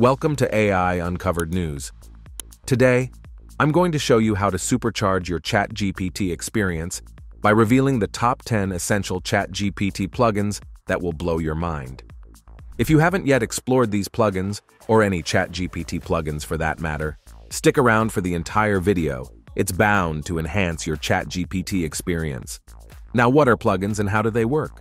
Welcome to AI Uncovered News. Today, I'm going to show you how to supercharge your ChatGPT experience by revealing the top 10 essential ChatGPT plugins that will blow your mind. If you haven't yet explored these plugins, or any ChatGPT plugins for that matter, stick around for the entire video. It's bound to enhance your ChatGPT experience. Now, what are plugins and how do they work?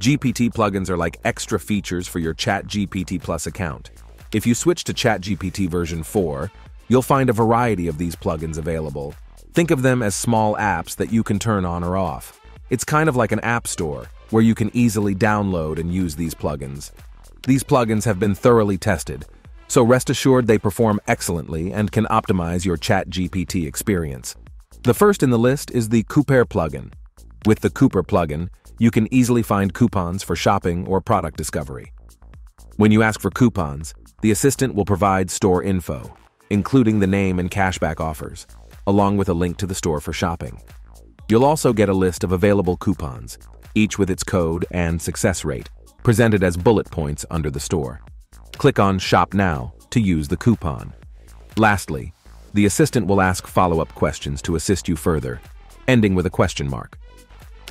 GPT plugins are like extra features for your ChatGPT Plus account. If you switch to ChatGPT version 4, you'll find a variety of these plugins available. Think of them as small apps that you can turn on or off. It's kind of like an app store, where you can easily download and use these plugins. These plugins have been thoroughly tested, so rest assured they perform excellently and can optimize your ChatGPT experience. The first in the list is the Coupert plugin. With the Coupert plugin, you can easily find coupons for shopping or product discovery. When you ask for coupons, the assistant will provide store info, including the name and cashback offers, along with a link to the store for shopping. You'll also get a list of available coupons, each with its code and success rate, presented as bullet points under the store. Click on Shop Now to use the coupon. Lastly, the assistant will ask follow-up questions to assist you further, ending with a question mark.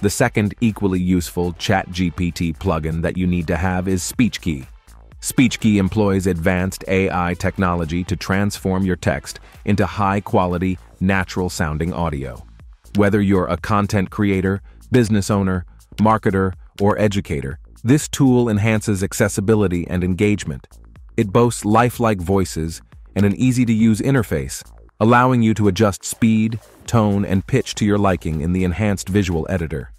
The second equally useful ChatGPT plugin that you need to have is Speechki. Speechki employs advanced AI technology to transform your text into high-quality, natural-sounding audio. Whether you're a content creator, business owner, marketer, or educator, this tool enhances accessibility and engagement. It boasts lifelike voices and an easy-to-use interface, allowing you to adjust speed, tone, and pitch to your liking in the enhanced visual editor.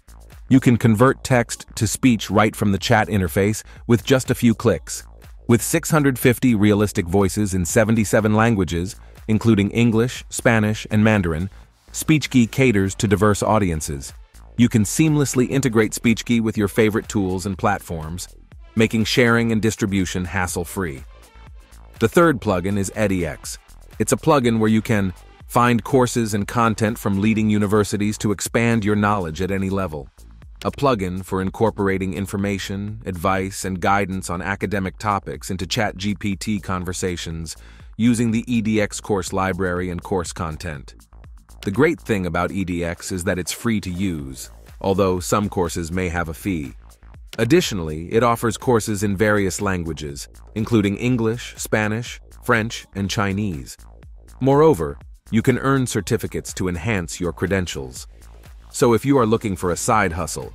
You can convert text to speech right from the chat interface with just a few clicks. With 650 realistic voices in 77 languages, including English, Spanish, and Mandarin, Speechki caters to diverse audiences. You can seamlessly integrate Speechki with your favorite tools and platforms, making sharing and distribution hassle-free. The third plugin is edX. It's a plugin where you can find courses and content from leading universities to expand your knowledge at any level. A plugin for incorporating information, advice, and guidance on academic topics into ChatGPT conversations using the edX course library and course content. The great thing about edX is that it's free to use, although some courses may have a fee. Additionally, it offers courses in various languages, including English, Spanish, French, and Chinese. Moreover, you can earn certificates to enhance your credentials. So if you are looking for a side hustle,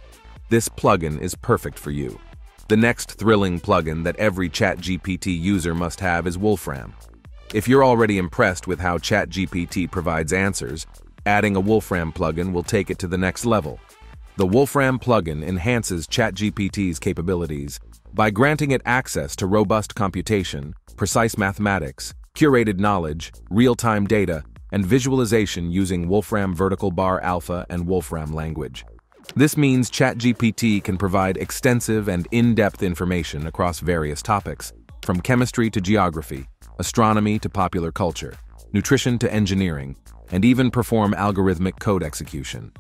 this plugin is perfect for you. The next thrilling plugin that every ChatGPT user must have is Wolfram. If you're already impressed with how ChatGPT provides answers, adding a Wolfram plugin will take it to the next level. The Wolfram plugin enhances ChatGPT's capabilities by granting it access to robust computation, precise mathematics, curated knowledge, real-time data, and visualization using Wolfram Vertical Bar Alpha and Wolfram language. This means ChatGPT can provide extensive and in-depth information across various topics, from chemistry to geography, astronomy to popular culture, nutrition to engineering, and even perform algorithmic code execution.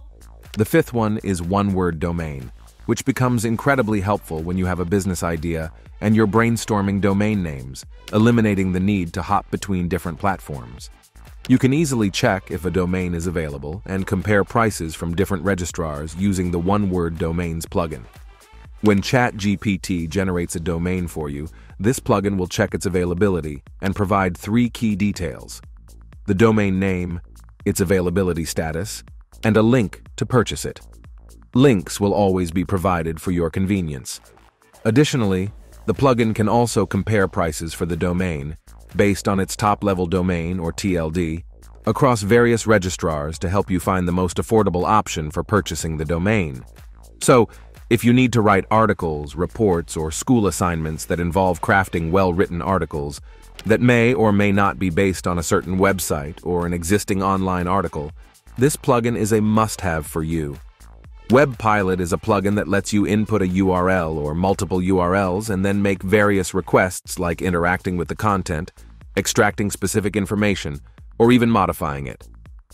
The fifth one is one-word domain, which becomes incredibly helpful when you have a business idea and you're brainstorming domain names, eliminating the need to hop between different platforms. You can easily check if a domain is available and compare prices from different registrars using the One-Word Domains plugin. When ChatGPT generates a domain for you, this plugin will check its availability and provide three key details. The domain name, its availability status, and a link to purchase it. Links will always be provided for your convenience. Additionally, the plugin can also compare prices for the domain, based on its top-level domain or TLD, across various registrars to help you find the most affordable option for purchasing the domain. So, if you need to write articles, reports, or school assignments that involve crafting well-written articles that may or may not be based on a certain website or an existing online article, this plugin is a must-have for you. WebPilot is a plugin that lets you input a URL or multiple URLs and then make various requests like interacting with the content, extracting specific information, or even modifying it.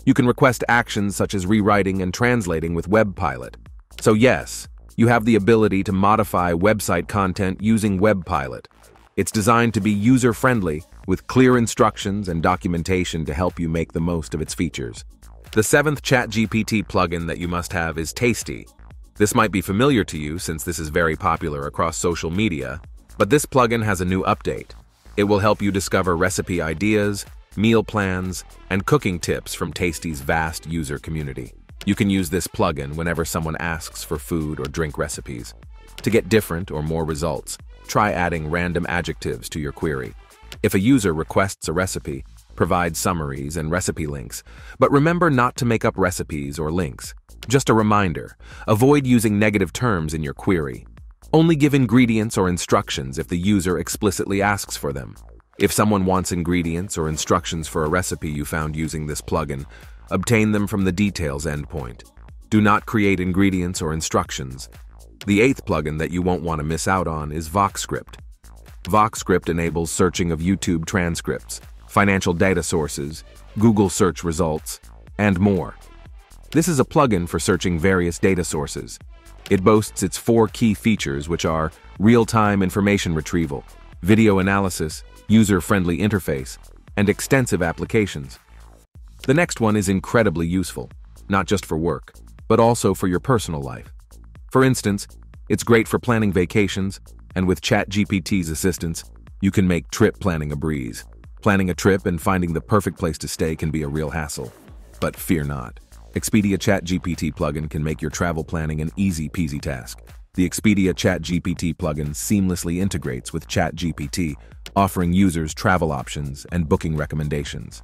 You can request actions such as rewriting and translating with WebPilot. So yes, you have the ability to modify website content using WebPilot. It's designed to be user-friendly, with clear instructions and documentation to help you make the most of its features. The seventh ChatGPT plugin that you must have is Tasty. This might be familiar to you since this is very popular across social media, but this plugin has a new update. It will help you discover recipe ideas, meal plans, and cooking tips from Tasty's vast user community. You can use this plugin whenever someone asks for food or drink recipes. To get different or more results, try adding random adjectives to your query. If a user requests a recipe, provide summaries and recipe links, but remember not to make up recipes or links. Just a reminder, avoid using negative terms in your query. Only give ingredients or instructions if the user explicitly asks for them. If someone wants ingredients or instructions for a recipe you found using this plugin, obtain them from the details endpoint. Do not create ingredients or instructions. The eighth plugin that you won't want to miss out on is VoxScript. VoxScript enables searching of YouTube transcripts, financial data sources, Google search results, and more. This is a plugin for searching various data sources. It boasts its four key features which are real-time information retrieval, video analysis, user-friendly interface, and extensive applications. The next one is incredibly useful, not just for work, but also for your personal life. For instance, it's great for planning vacations, and with ChatGPT's assistance, you can make trip planning a breeze. Planning a trip and finding the perfect place to stay can be a real hassle. But fear not. Expedia ChatGPT plugin can make your travel planning an easy peasy task. The Expedia ChatGPT plugin seamlessly integrates with ChatGPT, offering users travel options and booking recommendations.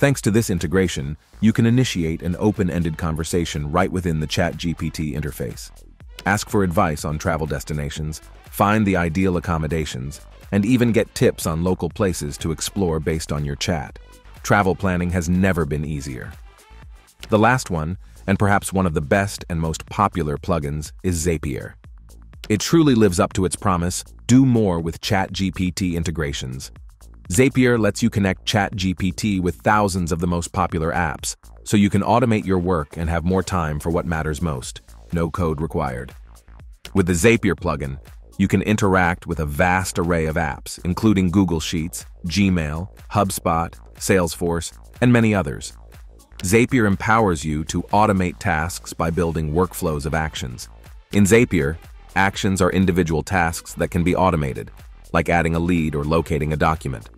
Thanks to this integration, you can initiate an open-ended conversation right within the ChatGPT interface. Ask for advice on travel destinations, find the ideal accommodations, and even get tips on local places to explore based on your chat. Travel planning has never been easier. The last one, and perhaps one of the best and most popular plugins, is Zapier. It truly lives up to its promise, do more with ChatGPT integrations. Zapier lets you connect ChatGPT with thousands of the most popular apps, so you can automate your work and have more time for what matters most. No code required. With the Zapier plugin, you can interact with a vast array of apps, including Google Sheets, Gmail, HubSpot, Salesforce, and many others. Zapier empowers you to automate tasks by building workflows of actions. In Zapier, actions are individual tasks that can be automated, like adding a lead or locating a document.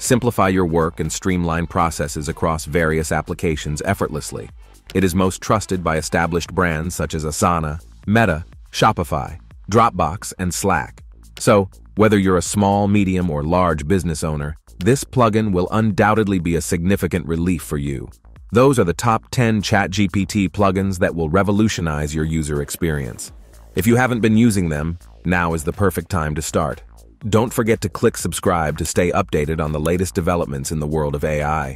Simplify your work and streamline processes across various applications effortlessly. It is most trusted by established brands such as Asana, Meta, Shopify, Dropbox, and Slack. So, whether you're a small, medium, or large business owner, this plugin will undoubtedly be a significant relief for you. Those are the top 10 ChatGPT plugins that will revolutionize your user experience. If you haven't been using them, now is the perfect time to start. Don't forget to click subscribe to stay updated on the latest developments in the world of AI.